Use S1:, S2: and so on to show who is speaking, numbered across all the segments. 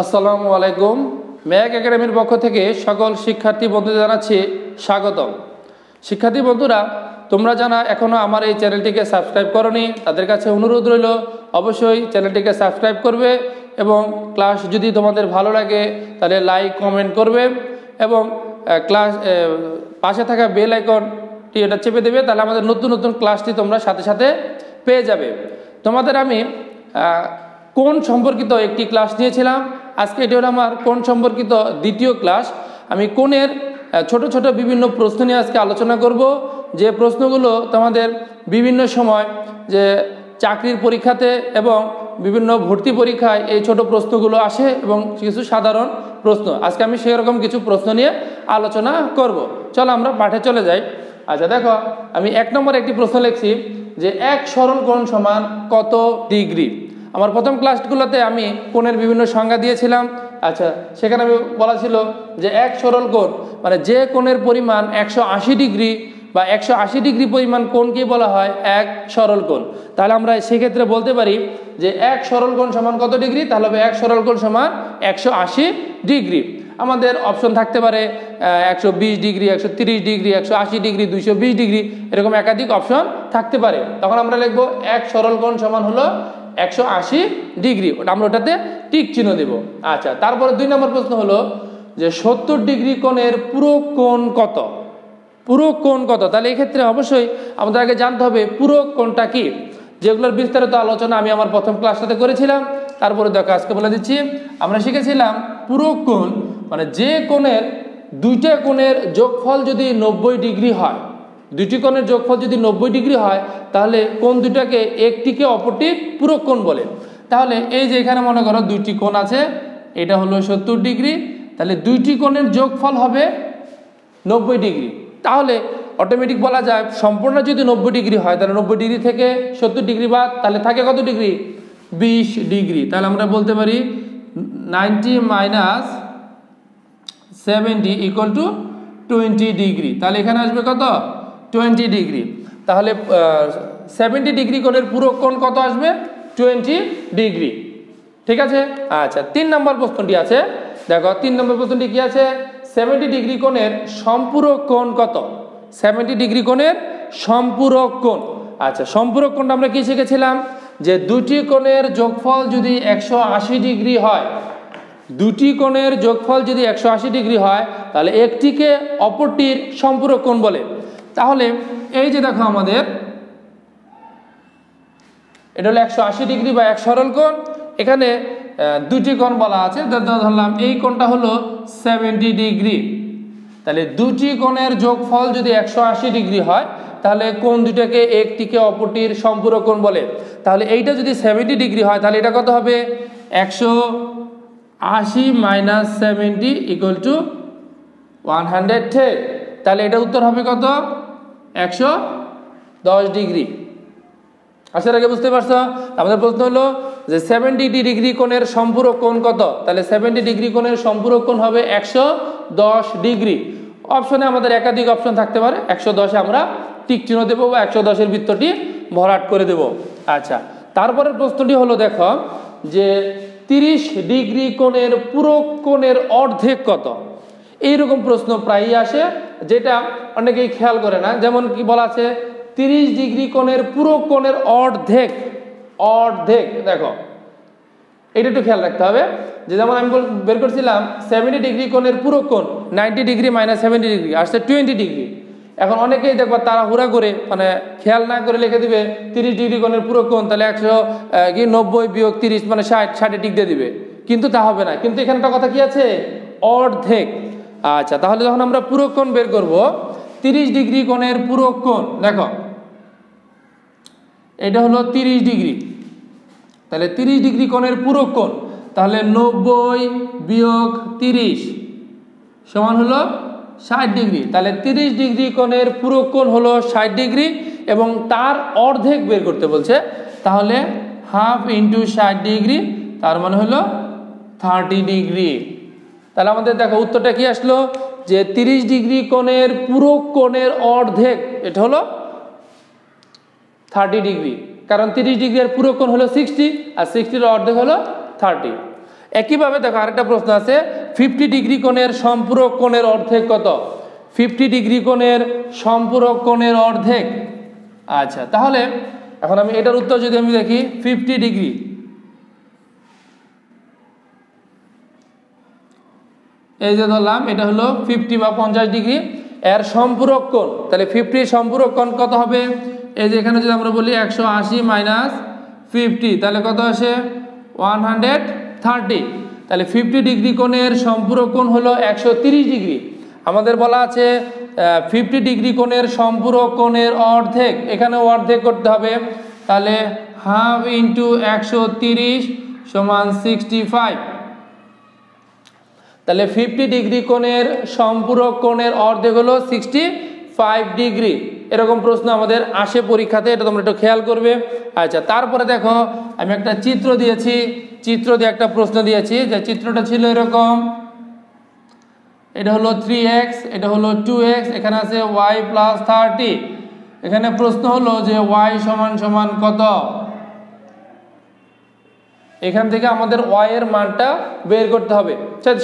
S1: আসসালামু আলাইকুম। ম্যাক একাডেমির পক্ষ থেকে সকল শিক্ষার্থী বন্ধুদের জানাচ্ছি স্বাগতম। শিক্ষার্থী বন্ধুরা, তোমরা জানা এখনও আমার এই চ্যানেলটিকে সাবস্ক্রাইব করনি, তাদের কাছে অনুরোধ রইল, অবশ্যই চ্যানেলটিকে সাবস্ক্রাইব করবে এবং ক্লাস যদি তোমাদের ভালো লাগে, তাহলে লাইক, কমেন্ট করবে এবং ক্লাস পাশে থাকা বেল আইকনটি এটা চেপে দেবে, তাহলে আমাদের নতুন নতুন ক্লাসটি তোমরা সাথে সাথে পেয়ে যাবে। তোমাদের আমি কোন সম্পর্কিত একটি ক্লাস নিয়েছিলাম আজকে এটি হলো আমার কোন সম্পর্কিত দ্বিতীয় ক্লাস। আমি আহ, ছোট ছোট বিভিন্ন প্রশ্ন নিয়ে আজকে আলোচনা করব। যে প্রশ্নগুলো তোমাদের বিভিন্ন সময় যে চাকরির পরীক্ষাতে এবং বিভিন্ন ভর্তি পরীক্ষায় এই ছোট প্রশ্নগুলো আসে এবং কিছু সাধারণ প্রশ্ন। আজকে আমি সেরকম কিছু প্রশ্ন নিয়ে আলোচনা করব। চলো আমরা পাঠে চলে যাই। আচ্ছা দেখো আমি এক নম্বর একটি প্রশ্ন লিখছি যে এক সরল কোণ সমান কত ডিগ্রি? আমার প্রথম ক্লাসগুলোতে আমি কোণের বিভিন্ন সংজ্ঞা দিয়েছিলাম। আচ্ছা সেখানে আমি বলা ছিল যে এক সরল কোণ মানে যে কোণের পরিমাণ একশো আশি ডিগ্রি বা একশো আশি ডিগ্রি পরিমাণ কোণকে বলা হয় এক সরল কোণ। তাহলে আমরা সেক্ষেত্রে বলতে পারি যে এক সরল কোণ সমান কত ডিগ্রি? তাহলে হবে এক সরল কোণ সমান একশো আশি ডিগ্রি। আমাদের অপশন থাকতে পারে একশো বিশ ডিগ্রি, একশো ডিগ্রি, একশো আশি ডিগ্রি, দুইশো বিশ ডিগ্রি, এরকম একাধিক অপশন থাকতে পারে। তখন আমরা লিখব এক সরল কোণ সমান হলো একশো আশি ডিগ্রি। ওটা আমরা ওটাতে টিক চিহ্ন দেব। আচ্ছা তারপরে দুই নম্বর প্রশ্ন হলো যে সত্তর ডিগ্রি কোণের পুরো কোণ কত? পুরো কোণ কত? তাহলে এক্ষেত্রে অবশ্যই আমাদের আগে জানতে হবে পুরো কোণটা কি? যেগুলোর বিস্তারিত আলোচনা আমি আমার প্রথম ক্লাসটাতে করেছিলাম, তারপরে দেখো আজকে বলে দিচ্ছি। আমরা শিখেছিলাম পুরো কোণ মানে যে কোণের, দুইটা কোণের যোগফল যদি নব্বই ডিগ্রি হয় দুইটি কোণের যোগফল যদি নব্বই ডিগ্রি হয়, তাহলে কোন দুটাকে একটিকে অপরটি পুরো কোণ বলে। তাহলে এই যে এখানে মনে করো দুইটি কোণ আছে, এটা হলো সত্তর ডিগ্রি, তাহলে দুইটি কোণের যোগফল হবে নব্বই ডিগ্রি। তাহলে অটোমেটিক বলা যায়, সম্পূর্ণ যদি নব্বই ডিগ্রি হয়, তাহলে নব্বই ডিগ্রি থেকে সত্তর ডিগ্রি বাদ, তাহলে থাকে কত ডিগ্রি? বিশ ডিগ্রি। তাহলে আমরা বলতে পারি ninety minus seventy equal to twenty degree. তাহলে এখানে আসবে কত? Twenty degree. তাহলে সেভেন্টি ডিগ্রি কোণের পুরো কোণ কত আসবে? Twenty degree. ঠিক আছে? আচ্ছা তিন নম্বর প্রশ্নটি আছে। দেখো, তিন নম্বর প্রশ্নটি কি আছে? সেভেন্টি ডিগ্রি কোণের সম্পূরক কোণ কত? সেভেন্টি ডিগ্রি কোণের সম্পূরক কোণ। আচ্ছা সম্পূরক কোণটা আমরা কি শিখেছিলাম? যে দুটি কোণের যোগফল যদি একশো আশি ডিগ্রি হয়, দুটি কোণের যোগফল যদি একশো আশি ডিগ্রি হয়, তাহলে একটিকে অপরটির সম্পূরক কোণ বলে। তাহলে এই যে দেখো আমাদের, এটা হলো একশো আশি ডিগ্রি বা এক সরল কোণ। এখানে দুটি কোণ বলা আছে। ধরলাম, এই কোণটা হলো সেভেন্টি ডিগ্রি। তাহলে দুটি কোণের যোগফল যদি একশো আশি ডিগ্রি হয়, তাহলে কোন দুটাকে একটিকে অপরটির সম্পূরক কোণ বলে। তাহলে এইটা যদি সেভেন্টি ডিগ্রি হয়, তাহলে এটা কত হবে? একশো আশি minus seventy equal to one hundred তাহলে এটা উত্তর হবে কত? একশো দশ ডিগ্রি। আসার আগে বুঝতে পারছ? আমাদের প্রশ্ন হলো যে সেভেন্টি ডিগ্রি কোণের সম্পূরক কোণ কত? তাহলে সেভেন্টি ডিগ্রি কোণের সম্পূরক কোণ হবে একশো দশ ডিগ্রি। অপশনে আমাদের একাধিক অপশন থাকতে পারে। একশো দশে আমরা টিক চিহ্ন দেবো বা একশো দশের বৃত্তটি ভরাট করে দেব। আচ্ছা তারপরের প্রশ্নটি হলো, দেখো, যে তিরিশ ডিগ্রি কোণের পুরো কোণের অর্ধেক কত? এইরকম প্রশ্ন প্রায়ই আসে, যেটা অনেকেই খেয়াল করে না। যেমন কি বলা আছে, তিরিশ ডিগ্রি কোণের পুরো কোণের অর্ধেক অর্ধেক, দেখো। এটা একটু খেয়াল রাখতে হবে, যে যেমন আমি বের করছিলাম সেভেন্টি ডিগ্রি কোণের পুরো কোণ ninety degree minus seventy degree, আসছে টোয়েন্টি ডিগ্রি। এখন অনেকেই দেখবা তারা হুড়া করে মানে খেয়াল না করে লিখে দিবে, তিরিশ ডিগ্রি কোণের পুরো কোণ, তাহলে একশো কি নব্বই বিয়োগ তিরিশ মানে ষাট, ষাটে দিয়ে দিবে। কিন্তু তা হবে না। কিন্তু এখানে একটা কথা কি আছে? অর্ধেক। আচ্ছা তাহলে যখন আমরা পুরো বের করব, তিরিশ ডিগ্রি কোণের পুরো দেখো। এটা হলো তিরিশ ডিগ্রি। তাহলে তিরিশ ডিগ্রি কোণের পুরো তাহলে নব্বই বিয়োগ তিরিশ সমান হলো ষাট ডিগ্রি। তাহলে তিরিশ ডিগ্রি কোণের পুরো হলো ষাট ডিগ্রি এবং তার অর্ধেক বের করতে বলছে, তাহলে হাফ ইন্টু ষাট ডিগ্রি, তার মানে হলো থার্টি ডিগ্রি। তাহলে আমাদের দেখো উত্তরটা কি আসলো? যে তিরিশ ডিগ্রি কোণের পুরো কোণের অর্ধেক, এটা হলো থার্টি ডিগ্রি। কারণ তিরিশ ডিগ্রির পুরো কোণ হলো সিক্সটি আর সিক্সটির অর্ধেক হলো থার্টি একইভাবে দেখো আরেকটা প্রশ্ন আছে ফিফটি ডিগ্রি কোণের সম্পূরক কোণের অর্ধেক কত? ফিফটি ডিগ্রি কোণের সম্পূরক কোণের অর্ধেক। আচ্ছা তাহলে এখন আমি এটার উত্তর যদি আমি দেখি ফিফটি ডিগ্রি। এই যে ধরলাম, এটা হলো ফিফটি বা পঞ্চাশ ডিগ্রি। এর সম্পূরক কোণ, তাহলে ফিফটির সম্পূরক কোণ কত হবে? এই যে এখানে যদি আমরা বলি একশো আশি মাইনাস ফিফটি তাহলে কত আসে? ওয়ান হান্ড্রেড থার্টি তাহলে ফিফটি ডিগ্রি কোণের সম্পূরক কোণ হলো একশো তিরিশ ডিগ্রি। আমাদের বলা আছে ফিফটি ডিগ্রি কোণের সম্পূরক কোণের অর্ধেক এখানে অর্ধেক করতে হবে। তাহলে হাফ ইন্টু একশো তিরিশ সমান সিক্সটি ফাইভ তাহলে ফিফটি ডিগ্রি কোণের সম্পূরক কোণের অর্ধেক হলো সিক্সটি ফাইভ ডিগ্রি এরকম প্রশ্ন আমাদের আসে পরীক্ষাতে, এটা তোমরা একটু খেয়াল করবে। আচ্ছা তারপরে দেখো, আমি একটা চিত্র দিয়েছি। চিত্র দিয়ে একটা প্রশ্ন দিয়েছি যে চিত্রটা ছিল এরকম। এটা হলো থ্রি এক্স এটা হলো টু এক্স এখানে আছে ওয়াই প্লাস থার্টি এখানে প্রশ্ন হলো যে ওয়াই সমান সমান কত? এখান থেকে আমাদের ওয়াই এর মানটা বের করতে হবে।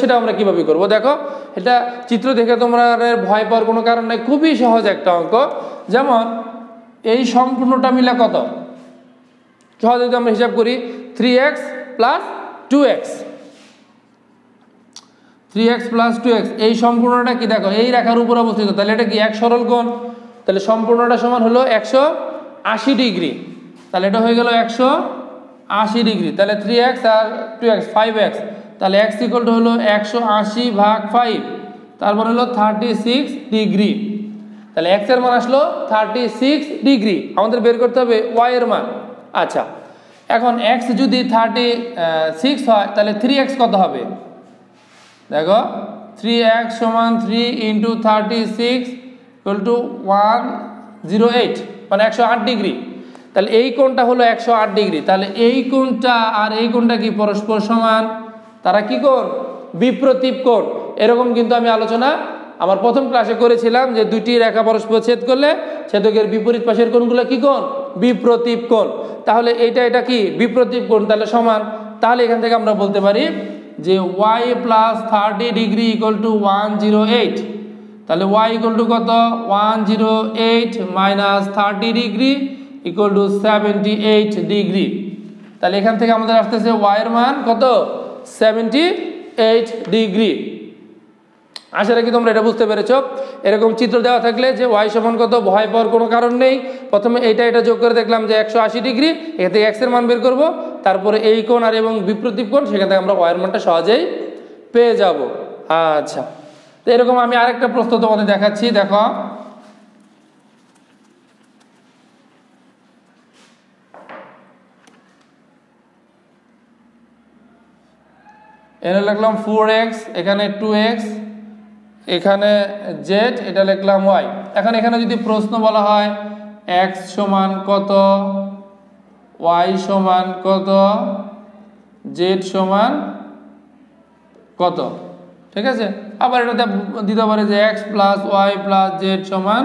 S1: সেটা আমরা কীভাবে করব? দেখো, এটা চিত্র দেখে তোমরা ভয় পাওয়ার কোনো কারণ নাই। খুবই সহজ একটা অঙ্ক। যেমন, এই সম্পূর্ণটা মিলে কত? সহজে যদি আমরা হিসাব করি three x plus two x three x plus two x এই সম্পূর্ণটা কি? দেখো, এই রেখার উপর অবস্থিত। তাহলে এটা কি এক সরল কোণ? তাহলে সম্পূর্ণটা সমান হলো একশো আশি ডিগ্রি। তাহলে এটা হয়ে গেল একশো আশি ডিগ্রি, তাহলে থ্রি এক্স আর টু এক্স ফাইভ এক্স তাহলে এক্স ইকুয়াল টু হলো একশো আশি ভাগ ফাইভ তারপর হলো থার্টি সিক্স ডিগ্রি, তাহলে এক্সের মান আসলো থার্টি সিক্স ডিগ্রি, আমাদের বের করতে হবে ওয়াই এর মান আচ্ছা এখন এক্স যদি থার্টি সিক্স হয়, তাহলে থ্রি এক্স কত হবে? দেখো থ্রি এক্স সমান three into thirty six equal to one zero eight মানে একশো আট ডিগ্রি তাহলে এই কোণটা হলো একশো আট ডিগ্রি। তাহলে এই কোণটা আর এই কোণটা কি পরস্পর সমান? তারা কি কোণ? বিপ্রতীপ কোণ। এরকম কিন্তু আমি আলোচনা আমার প্রথম ক্লাসে করেছিলাম যে দুটি রেখা পরস্পর ছেদ করলে ছেদকের বিপরীত পাশের কোণগুলো কি কোণ? বিপ্রতীপ কোণ। তাহলে এটা এটা কি? বিপ্রতীপ কোণ, তাহলে সমান। তাহলে এখান থেকে আমরা বলতে পারি যে y plus thirty degree equal to one zero eight তাহলে ওয়াই ইকুয়াল টু কত? One zero eight minus thirty degree equal to seventy eight degree তাহলে এখান থেকে আমাদের আসতেছে ওয়াইয়ের মান কত? সেভেন্টি এইট ডিগ্রি আশা রাখি তোমরা এটা বুঝতে পেরেছ। এরকম চিত্র দেওয়া থাকলে যে ওয়াই সমান কত, ভয় পাওয়ার কোনো কারণ নেই। প্রথমে এইটা এটা যোগ করে দেখলাম যে একশো আশি ডিগ্রি এখান থেকে এক্সের মান বের করব। তারপরে এই কোণ আর এবং বিপ্রতীপ কোণ, সেখান থেকে আমরা ওয়াইয়ের মানটা সহজেই পেয়ে যাব। আচ্ছা। তো এরকম আমি আরেকটা প্রশ্ন তোমাদের দেখাচ্ছি, দেখো। এখানে লিখলাম ফোর এক্স এখানে টু এক্স এখানে জেড এটা লিখলাম ওয়াই এখন এখানে যদি প্রশ্ন বলা হয় এক্স সমান কত ওয়াই সমান কত জেড সমান কত? ঠিক আছে? আবার এটাতে দিতে পারে যে x plus y plus z সমান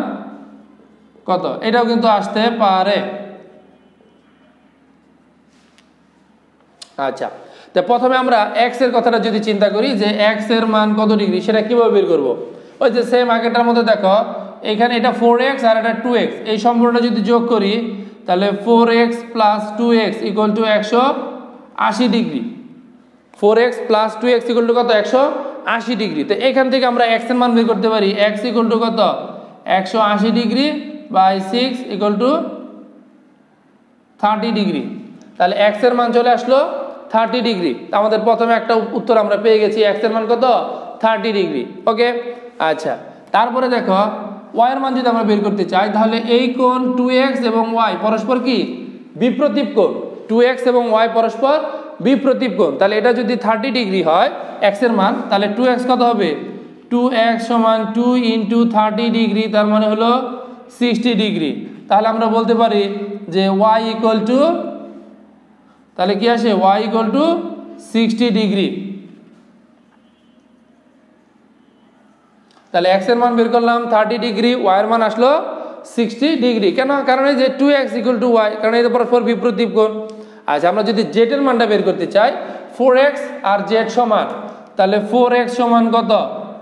S1: কত? এটাও কিন্তু আসতে পারে। আচ্ছা। তো প্রথমে আমরা এক্সের কথাটা যদি চিন্তা করি যে এক্সের মান কত ডিগ্রি, সেটা কীভাবে বের করব? ওই যে সেম আগেটার মধ্যে দেখো, এখানে এটা ফোর এক্স আর এটা টু এক্স এই সম্পূর্ণটা যদি যোগ করি, তাহলে four x plus two x equal to একশো আশি degree. Four x plus two x equal to কত? একশো আশি ডিগ্রি। তো এখান থেকে আমরা এক্সের মান বের করতে পারি এক্স ইকুয়াল টু কত? একশো আশি degree by six equal to thirty degree. তাহলে এক্সের মান চলে আসলো থার্টি ডিগ্রি। আমাদের প্রথমে একটা উত্তর আমরা পেয়ে গেছি এক্সের মান কত? Thirty degree, okay? আচ্ছা তারপরে দেখো ওয়াইয়ের মান যদি আমরা বের করতে চাই, তাহলে এই কোণ টু এক্স এবং ওয়াই পরস্পর কি? বিপ্রতীপ কোণ। টু এক্স এবং ওয়াই পরস্পর বিপ্রতীপ কোণ। তাহলে এটা যদি থার্টি ডিগ্রি হয় এক্সের মান, তাহলে টু এক্স কত হবে? টু এক্স সমান টু ইন্টু থার্টি ডিগ্রি, তার মানে হলো সিক্সটি ডিগ্রি। তাহলে আমরা বলতে পারি যে ওয়াই ইকুয়াল টু তাহলে কি আসে? Y equal to sixty degree তাহলে এক্সের মান বের করলাম থার্টি ডিগ্রি ওয়াই এর মান আসলো সিক্সটি ডিগ্রি কেন? কারণ এই যে two x equal to y কারণ এই পরস্পর বিপ্রতীপ কোণ আচ্ছা আমরা যদি জেড এর মানটা বের করতে চাই ফোর এক্স আর জেড সমান, তাহলে ফোর এক্স সমান কত?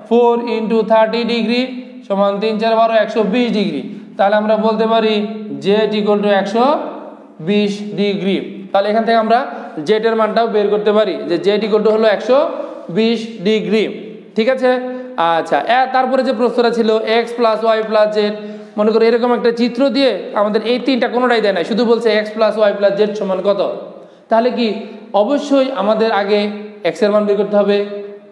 S1: ফোর ইন্টু থার্টি ডিগ্রি সমান তিন চার বারো, একশো বিশ ডিগ্রি তাহলে আমরা বলতে পারি জেড ইকুয়াল টু একশো বিশ ডিগ্রি তাহলে এখান থেকে আমরা জেটের মানটাও বের করতে পারি যে জেড ইকুয়াল টু হলো একশো বিশ ডিগ্রি। ঠিক আছে? আচ্ছা তারপরে যে প্রশ্নটা ছিল x plus y plus z মনে করো এরকম একটা চিত্র দিয়ে আমাদের এই তিনটা কোনোটাই দেয় না শুধু বলছে x plus y plus z সমান কত? তাহলে কি অবশ্যই আমাদের আগে এক্সের মান বের করতে হবে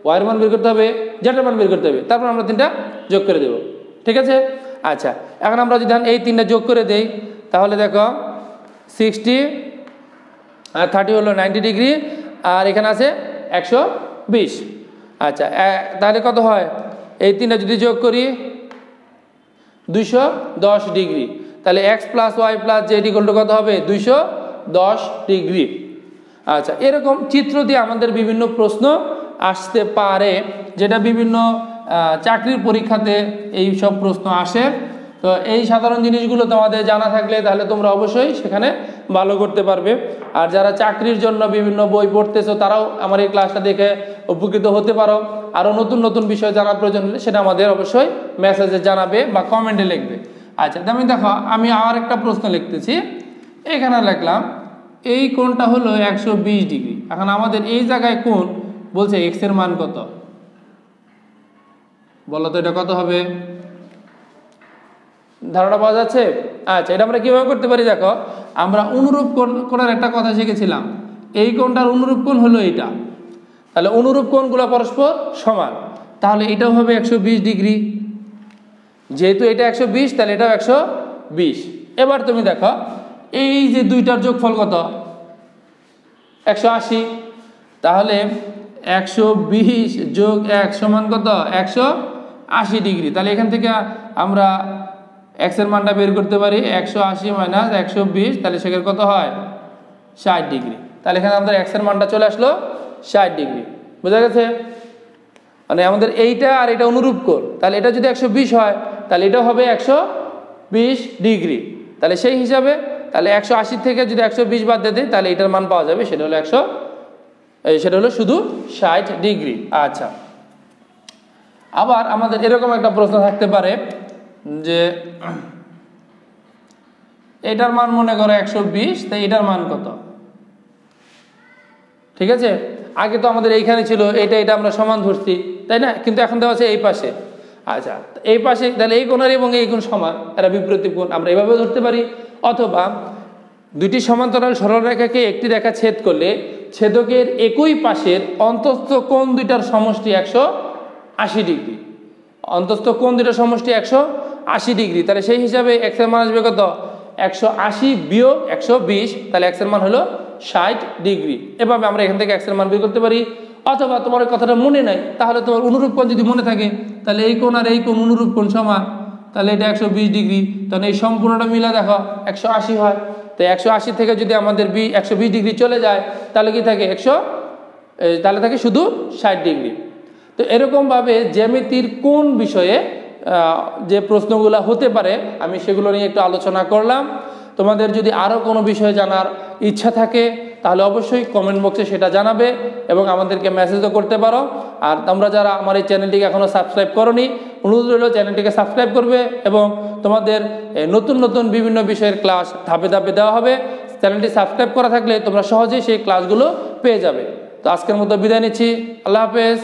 S1: ওয়াইয়ের মান বের করতে হবে জেডের মান বের করতে হবে, তারপর আমরা তিনটা যোগ করে দেব। ঠিক আছে? আচ্ছা এখন আমরা যদি এই তিনটা যোগ করে দেই, তাহলে দেখো সিক্সটি আর থার্টি হলো নাইনটি ডিগ্রি আর এখানে আছে একশো বিশ। আচ্ছা তাহলে কত হয়? এই তিনটা যদি যোগ করি, দুইশো দশ ডিগ্রি তাহলে x plus y plus z equal to কত হবে? দুইশো দশ ডিগ্রি আচ্ছা এরকম চিত্র দিয়ে আমাদের বিভিন্ন প্রশ্ন আসতে পারে, যেটা বিভিন্ন চাকরির পরীক্ষাতে এই সব প্রশ্ন আসে। তো এই সাধারণ জিনিসগুলো তোমাদের জানা থাকলে তাহলে তোমরা অবশ্যই সেখানে ভালো করতে পারবে। আর যারা চাকরির জন্য বিভিন্ন বই পড়তেছো, তারাও আমার এই ক্লাসটা দেখে উপকৃত হতে পারো। আরও নতুন নতুন বিষয় জানার প্রয়োজন হলে সেটা আমাদের অবশ্যই মেসেজে জানাবে বা কমেন্টে লিখবে। আচ্ছা আমি দেখো, আমি আর একটা প্রশ্ন লিখতেছি। এখানে লিখলাম, এই কোণটা হলো একশো বিশ ডিগ্রি। এখন আমাদের এই জায়গায় কোণ বলছে এক্সের মান কত? বলো তো এটা কত হবে? ধারণা পাওয়া যাচ্ছে? আচ্ছা এটা আমরা কীভাবে করতে পারি দেখো? আমরা অনুরূপ কোণ, কোণের একটা কথা শিখেছিলাম। এই কোণটার অনুরূপ কোণ হলো এইটা। তাহলে অনুরূপ কোণগুলো পরস্পর সমান। তাহলে এটাও হবে একশো বিশ ডিগ্রি। যেহেতু এটা একশো বিশ, তাহলে এটাও একশো বিশ। এবার তুমি দেখো, এই যে দুইটার যোগফল কত? একশো আশি। তাহলে একশো বিশ যোগ এক সমান কত? একশো আশি ডিগ্রি। তাহলে এখান থেকে আমরা এক্সের মানটা বের করতে পারি একশো আশি মাইনাস একশো বিশ, তাহলে সেখানে কত হয়? ষাট ডিগ্রি। তাহলে এখানে আমাদের এক্সের মানটা চলে আসলো ষাট ডিগ্রি। বোঝা গেছে? মানে আমাদের এইটা আর এটা অনুরূপ কোণ। তাহলে এটা যদি একশো বিশ হয়, তাহলে এটা হবে একশো বিশ ডিগ্রি। তাহলে সেই হিসাবে, তাহলে একশো আশি থেকে যদি একশো বিশ বাদ দিয়ে দিই, তাহলে এটার মান পাওয়া যাবে, সেটা হলো একশো সেটা হলো শুধু ষাট ডিগ্রি। আচ্ছা। আবার আমাদের এরকম একটা প্রশ্ন থাকতে পারে। যে এটার মান মনে করো একশো বিশ তাই এটার মান কত? ঠিক আছে? আগে তো আমাদের এইখানে ছিল, এটা এটা আমরা সমান ধরছি, তাই না? কিন্তু এখন দেওয়া আছে এই পাশে। আচ্ছা এই পাশে, তাহলে এই কোণের এবং এই কোণ সমান, এরা বিপরীত কোণ, আমরা এভাবে ধরতে পারি। অথবা দুটি সমান্তরাল সরলরেখাকে একটি রেখা ছেদ করলে ছেদকের একই পাশের অন্তস্থ কোণ দুইটার সমষ্টি একশো আশি ডিগ্রি। অন্তস্থ কোণ দুইটার সমষ্টি একশো আশি ডিগ্রি। তাহলে সেই হিসাবে এক্সের মান আসবে কত? একশো আশি বিয়োগ একশো বিশ, তাহলে এক্সের মান হলো ষাট ডিগ্রি। এভাবে আমরা এখান থেকে এক্সের মান বের করতে পারি। অথবা তোমার কথাটা মনে নাই, তাহলে তোমার অনুরূপ কোণ যদি মনে থাকে, তাহলে এই কোণ আর এই কোণ অনুরূপ কোণ সমান। তাহলে এটা একশো বিশ ডিগ্রি। তাহলে এই সম্পূর্ণটা মিলা দেখো, একশো আশি হয়। তো একশো আশি থেকে যদি আমাদের বি, একশো বিশ ডিগ্রি চলে যায়, তাহলে কি থাকে? একশো তাহলে থাকে শুধু ষাট ডিগ্রি। তো এরকমভাবে জ্যামিতির কোন বিষয়ে যে প্রশ্নগুলো হতে পারে, আমি সেগুলো নিয়ে একটু আলোচনা করলাম। তোমাদের যদি আরও কোনো বিষয়ে জানার ইচ্ছা থাকে, তাহলে অবশ্যই কমেন্ট বক্সে সেটা জানাবে এবং আমাদেরকে মেসেজও করতে পারো। আর তোমরা যারা আমার এই চ্যানেলটিকে এখনও সাবস্ক্রাইব করনি, অনুরোধ রইল চ্যানেলটিকে সাবস্ক্রাইব করবে এবং তোমাদের নতুন নতুন বিভিন্ন বিষয়ের ক্লাস ধাপে ধাপে দেওয়া হবে। চ্যানেলটি সাবস্ক্রাইব করা থাকলে তোমরা সহজেই সেই ক্লাসগুলো পেয়ে যাবে। তো আজকের মতো বিদায় নিচ্ছি। আল্লাহ হাফেজ।